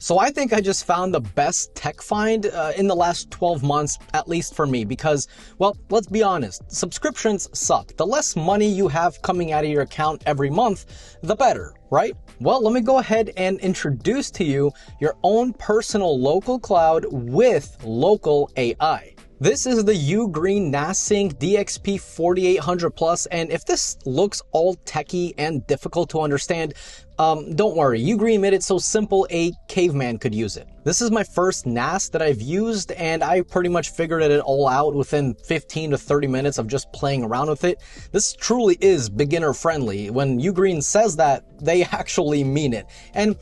So I think I just found the best tech find uh, in the last 12 months, at least for me, because, well, let's be honest, subscriptions suck. The less money you have coming out of your account every month, the better, right? Well, let me go ahead and introduce to you your own personal local cloud with local AI. This is the Ugreen NASync DXP 4800 Plus, and if this looks all techy and difficult to understand, um, don't worry, Ugreen made it so simple a caveman could use it. This is my first NAS that I've used, and I pretty much figured it all out within 15 to 30 minutes of just playing around with it. This truly is beginner friendly. When Ugreen says that, they actually mean it. And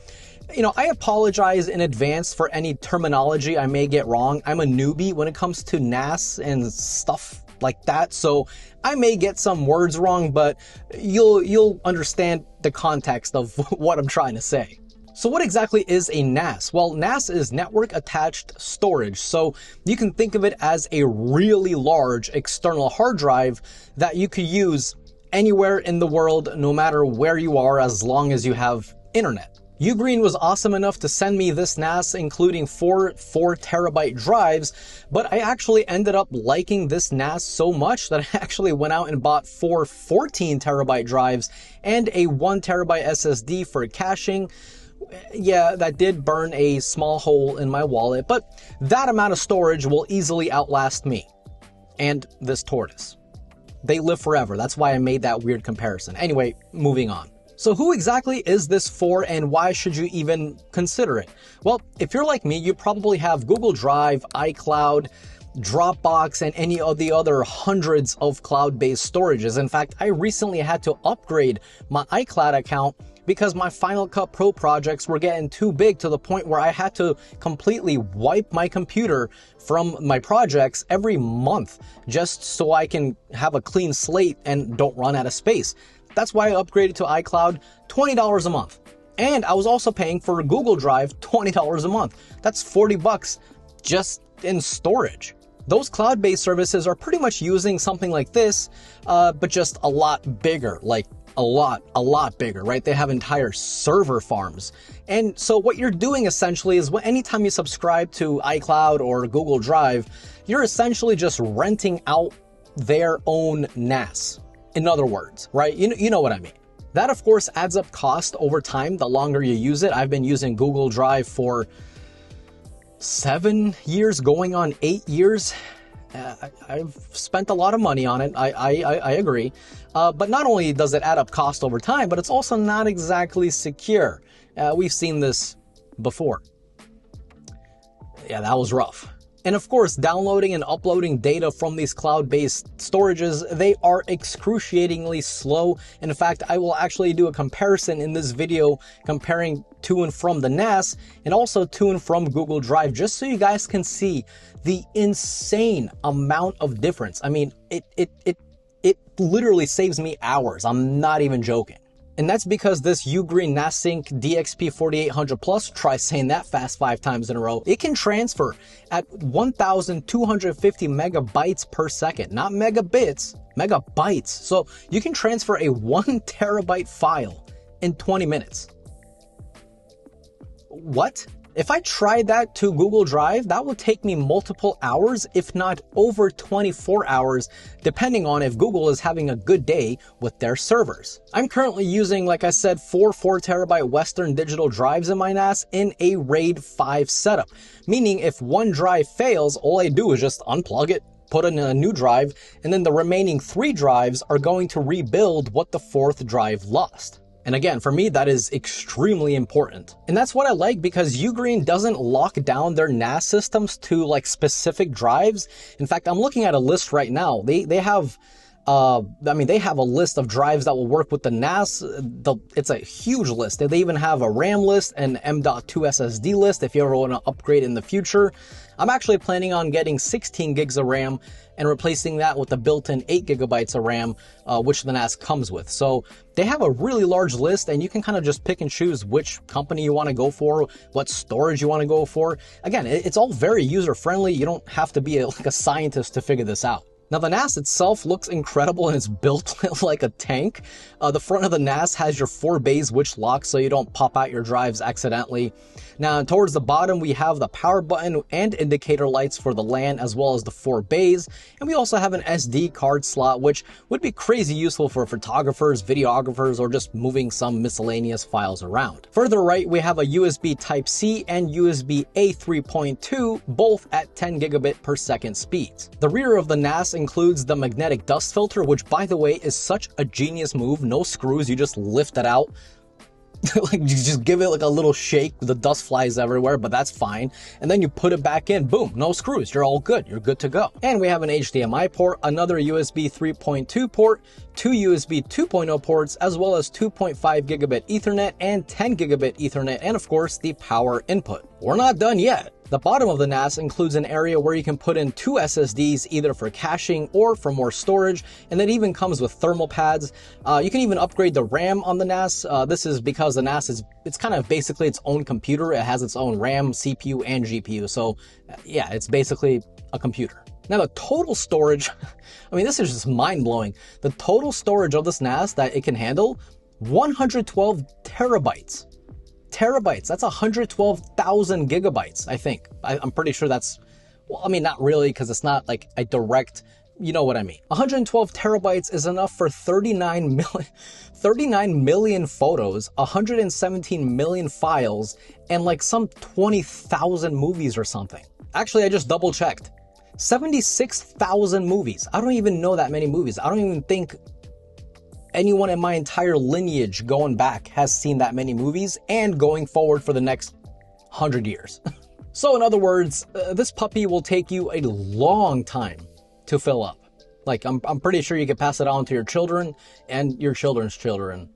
you know, I apologize in advance for any terminology I may get wrong. I'm a newbie when it comes to NAS and stuff like that, so I may get some words wrong, but you'll you'll understand the context of what I'm trying to say. So what exactly is a NAS? Well, NAS is network attached storage. So you can think of it as a really large external hard drive that you could use anywhere in the world, no matter where you are, as long as you have internet. Ugreen was awesome enough to send me this NAS, including four 4 terabyte drives, but I actually ended up liking this NAS so much that I actually went out and bought four 14 terabyte drives and a 1 terabyte SSD for caching. Yeah, that did burn a small hole in my wallet, but that amount of storage will easily outlast me and this tortoise. They live forever. That's why I made that weird comparison. Anyway, moving on. So who exactly is this for and why should you even consider it? Well, if you're like me, you probably have Google Drive, iCloud, Dropbox, and any of the other hundreds of cloud-based storages. In fact, I recently had to upgrade my iCloud account because my Final Cut Pro projects were getting too big to the point where I had to completely wipe my computer from my projects every month just so I can have a clean slate and don't run out of space. That's why I upgraded to iCloud $20 a month. And I was also paying for Google Drive $20 a month. That's 40 bucks just in storage. Those cloud-based services are pretty much using something like this, uh, but just a lot bigger, like a lot, a lot bigger, right? They have entire server farms. And so what you're doing essentially is anytime you subscribe to iCloud or Google Drive, you're essentially just renting out their own NAS in other words, right? You know, you know what I mean. That, of course, adds up cost over time the longer you use it. I've been using Google Drive for seven years, going on eight years. Uh, I've spent a lot of money on it. I, I, I agree. Uh, but not only does it add up cost over time, but it's also not exactly secure. Uh, we've seen this before. Yeah, that was rough. And of course, downloading and uploading data from these cloud-based storages, they are excruciatingly slow. In fact, I will actually do a comparison in this video comparing to and from the NAS and also to and from Google Drive, just so you guys can see the insane amount of difference. I mean, it, it, it, it literally saves me hours. I'm not even joking. And that's because this Ugreen NASync DXP 4800 Plus, try saying that fast five times in a row, it can transfer at 1250 megabytes per second, not megabits, megabytes. So you can transfer a one terabyte file in 20 minutes. What? If I tried that to Google Drive, that would take me multiple hours, if not over 24 hours, depending on if Google is having a good day with their servers. I'm currently using, like I said, four 4 terabyte Western digital drives in my NAS in a RAID 5 setup, meaning if one drive fails, all I do is just unplug it, put in a new drive, and then the remaining three drives are going to rebuild what the fourth drive lost. And again, for me, that is extremely important. And that's what I like because Ugreen doesn't lock down their NAS systems to like specific drives. In fact, I'm looking at a list right now. They, they have uh, I mean, they have a list of drives that will work with the NAS. The, it's a huge list. They even have a RAM list and M.2 SSD list if you ever want to upgrade in the future. I'm actually planning on getting 16 gigs of RAM and replacing that with the built-in 8 gigabytes of RAM, uh, which the NAS comes with. So they have a really large list and you can kind of just pick and choose which company you want to go for, what storage you want to go for. Again, it's all very user-friendly. You don't have to be a, like a scientist to figure this out. Now the NAS itself looks incredible and it's built like a tank. Uh, the front of the NAS has your four bays which lock so you don't pop out your drives accidentally. Now towards the bottom we have the power button and indicator lights for the LAN as well as the four bays. And we also have an SD card slot which would be crazy useful for photographers, videographers, or just moving some miscellaneous files around. Further right we have a USB Type-C and USB A 3.2 both at 10 gigabit per second speeds. The rear of the NAS includes the magnetic dust filter which by the way is such a genius move, no screws, you just lift it out like you just give it like a little shake, the dust flies everywhere, but that's fine. And then you put it back in, boom, no screws, you're all good, you're good to go. And we have an HDMI port, another USB 3.2 port, two USB 2.0 ports, as well as 2.5 gigabit ethernet and 10 gigabit ethernet, and of course the power input. We're not done yet. The bottom of the NAS includes an area where you can put in two SSDs either for caching or for more storage, and it even comes with thermal pads. Uh, you can even upgrade the RAM on the NAS. Uh, this is because the NAS is it's kind of basically its own computer. It has its own RAM, CPU, and GPU. So yeah, it's basically a computer. Now the total storage, I mean this is just mind blowing. The total storage of this NAS that it can handle, 112 terabytes terabytes. That's 112,000 gigabytes, I think. I, am pretty sure that's, well, I mean, not really, because it's not like a direct, you know what I mean. 112 terabytes is enough for 39 million, 39 million photos, 117 million files, and like some 20,000 movies or something. Actually, I just double checked. 76,000 movies. I don't even know that many movies. I don't even think anyone in my entire lineage going back has seen that many movies and going forward for the next hundred years. so, in other words, uh, this puppy will take you a long time to fill up. Like, I'm, I'm pretty sure you could pass it on to your children and your children's children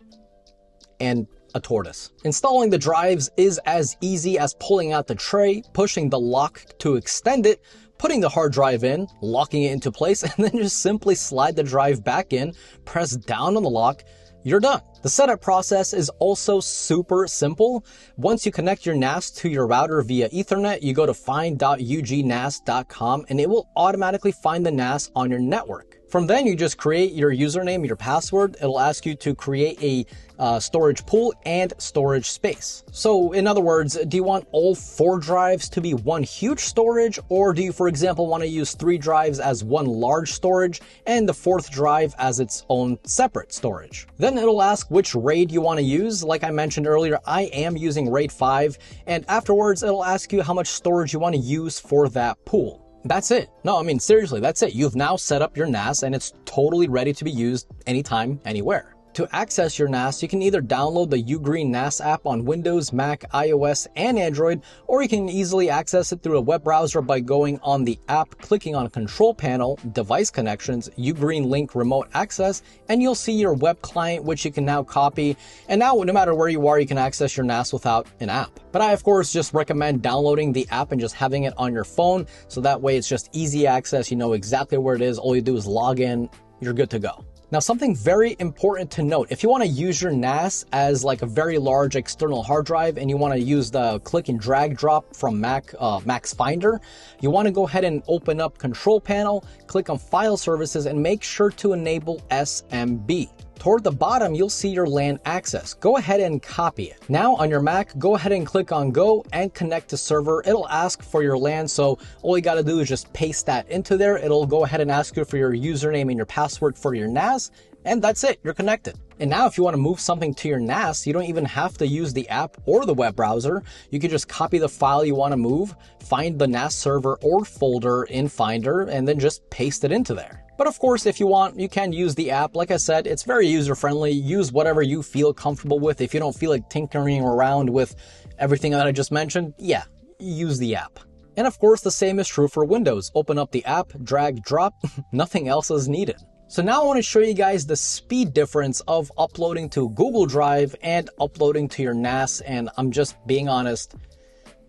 and a tortoise. Installing the drives is as easy as pulling out the tray, pushing the lock to extend it, putting the hard drive in, locking it into place, and then just simply slide the drive back in, press down on the lock, you're done. The setup process is also super simple. Once you connect your NAS to your router via ethernet, you go to find.ugnas.com and it will automatically find the NAS on your network. From then, you just create your username, your password. It'll ask you to create a uh, storage pool and storage space. So, in other words, do you want all four drives to be one huge storage, or do you, for example, want to use three drives as one large storage and the fourth drive as its own separate storage? Then it'll ask which RAID you want to use. Like I mentioned earlier, I am using RAID 5, and afterwards, it'll ask you how much storage you want to use for that pool. That's it. No, I mean, seriously, that's it. You've now set up your NAS and it's totally ready to be used anytime, anywhere. To access your NAS, you can either download the Ugreen NAS app on Windows, Mac, iOS, and Android, or you can easily access it through a web browser by going on the app, clicking on Control Panel, Device Connections, Ugreen Link Remote Access, and you'll see your web client, which you can now copy. And now, no matter where you are, you can access your NAS without an app. But I, of course, just recommend downloading the app and just having it on your phone, so that way it's just easy access. You know exactly where it is. All you do is log in. You're good to go. Now, something very important to note, if you want to use your NAS as like a very large external hard drive and you want to use the click and drag drop from Mac, uh, Mac's Finder, you want to go ahead and open up Control Panel, click on File Services, and make sure to enable SMB. Toward the bottom, you'll see your LAN access. Go ahead and copy it. Now on your Mac, go ahead and click on Go and connect to server. It'll ask for your LAN, so all you gotta do is just paste that into there. It'll go ahead and ask you for your username and your password for your NAS, and that's it, you're connected. And now if you want to move something to your NAS, you don't even have to use the app or the web browser. You can just copy the file you want to move, find the NAS server or folder in Finder, and then just paste it into there. But of course, if you want, you can use the app. Like I said, it's very user friendly. Use whatever you feel comfortable with. If you don't feel like tinkering around with everything that I just mentioned, yeah, use the app. And of course, the same is true for Windows. Open up the app, drag, drop, nothing else is needed. So now I want to show you guys the speed difference of uploading to Google Drive and uploading to your NAS. And I'm just being honest,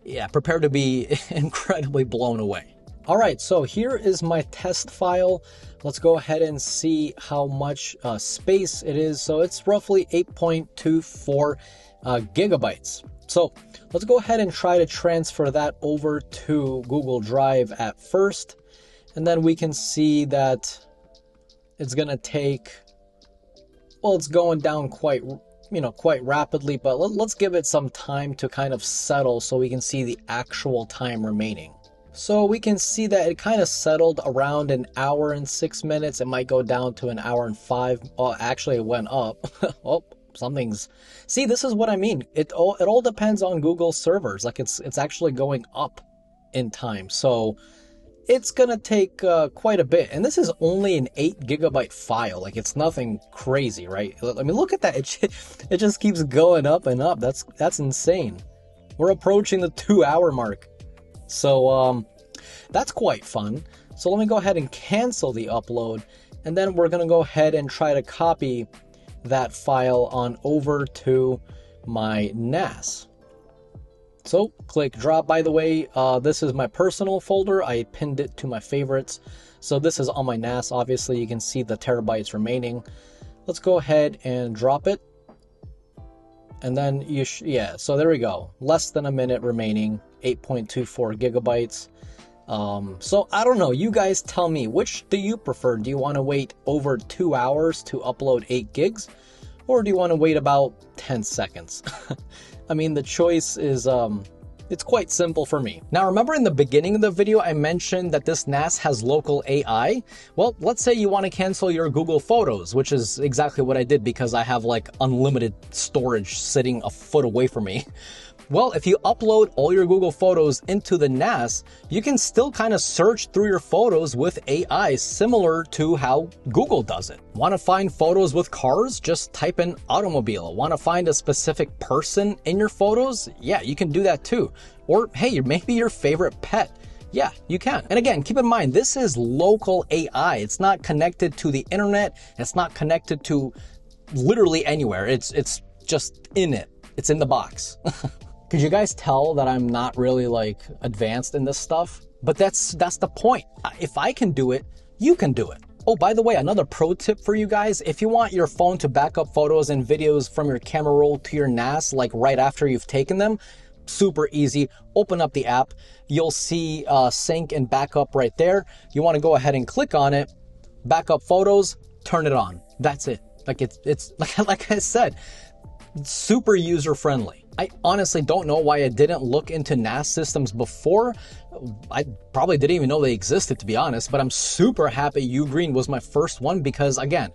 yeah, prepare to be incredibly blown away. All right, so here is my test file. Let's go ahead and see how much uh, space it is. So it's roughly 8.24 uh, gigabytes. So let's go ahead and try to transfer that over to Google Drive at first. And then we can see that it's gonna take, well, it's going down quite, you know, quite rapidly, but let, let's give it some time to kind of settle so we can see the actual time remaining. So we can see that it kind of settled around an hour and six minutes. It might go down to an hour and five. Oh, actually, it went up. oh, something's. See, this is what I mean. It all it all depends on Google servers. Like it's it's actually going up in time. So it's gonna take uh, quite a bit. And this is only an eight gigabyte file. Like it's nothing crazy, right? I mean, look at that. It it just keeps going up and up. That's that's insane. We're approaching the two hour mark. So um, that's quite fun. So let me go ahead and cancel the upload, and then we're gonna go ahead and try to copy that file on over to my NAS. So click drop. By the way, uh, this is my personal folder. I pinned it to my favorites. So this is on my NAS. Obviously, you can see the terabytes remaining. Let's go ahead and drop it. And then you, yeah, so there we go. Less than a minute remaining. 8.24 gigabytes. Um, so I don't know. You guys tell me which do you prefer? Do you want to wait over two hours to upload eight gigs, or do you want to wait about 10 seconds? I mean, the choice is um, it's quite simple for me. Now, remember in the beginning of the video, I mentioned that this NAS has local AI? Well, let's say you want to cancel your Google Photos, which is exactly what I did because I have like unlimited storage sitting a foot away from me. Well, if you upload all your Google Photos into the NAS, you can still kind of search through your photos with AI similar to how Google does it. Want to find photos with cars? Just type in automobile. Want to find a specific person in your photos? Yeah, you can do that too. Or hey, maybe your favorite pet. Yeah, you can. And again, keep in mind, this is local AI. It's not connected to the internet. It's not connected to literally anywhere. It's, it's just in it. It's in the box. Could you guys tell that I'm not really like advanced in this stuff? But that's that's the point. If I can do it, you can do it. Oh, by the way, another pro tip for you guys. If you want your phone to back up photos and videos from your camera roll to your NAS like right after you've taken them, super easy. Open up the app. You'll see uh, sync and backup right there. You want to go ahead and click on it, backup photos, turn it on. That's it. Like it's it's like like I said, super user friendly. I honestly don't know why I didn't look into NAS systems before. I probably didn't even know they existed, to be honest, but I'm super happy Ugreen was my first one because, again,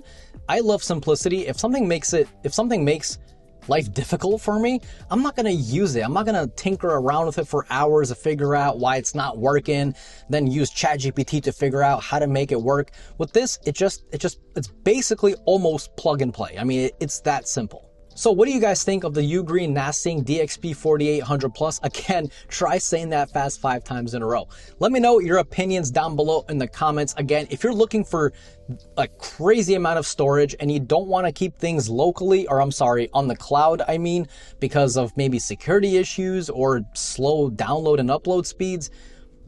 I love simplicity. If something makes it, if something makes life difficult for me, I'm not gonna use it. I'm not gonna tinker around with it for hours to figure out why it's not working, then use ChatGPT to figure out how to make it work. With this, it just, it just, it's basically almost plug and play. I mean, it's that simple. So what do you guys think of the Ugreen NASync DXP 4800 Plus? Again, try saying that fast five times in a row. Let me know your opinions down below in the comments. Again, if you're looking for a crazy amount of storage and you don't want to keep things locally, or I'm sorry, on the cloud, I mean, because of maybe security issues or slow download and upload speeds,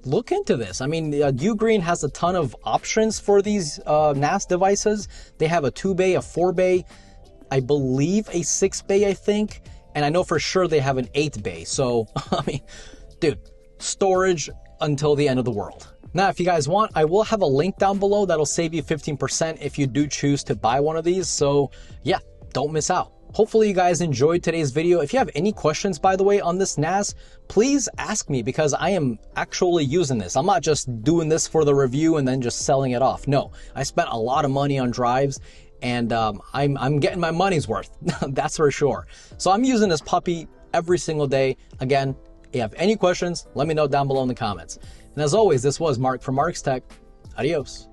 look into this. I mean, uh, Ugreen has a ton of options for these uh, NAS devices. They have a two bay, a four bay, I believe a six bay, I think, and I know for sure they have an eight bay. So, I mean, dude, storage until the end of the world. Now, if you guys want, I will have a link down below that'll save you 15% if you do choose to buy one of these. So, yeah, don't miss out. Hopefully you guys enjoyed today's video. If you have any questions, by the way, on this NAS, please ask me because I am actually using this. I'm not just doing this for the review and then just selling it off. No, I spent a lot of money on drives and um, I'm, I'm getting my money's worth. That's for sure. So I'm using this puppy every single day. Again, if you have any questions, let me know down below in the comments. And as always, this was Mark from Mark's Tech. Adios.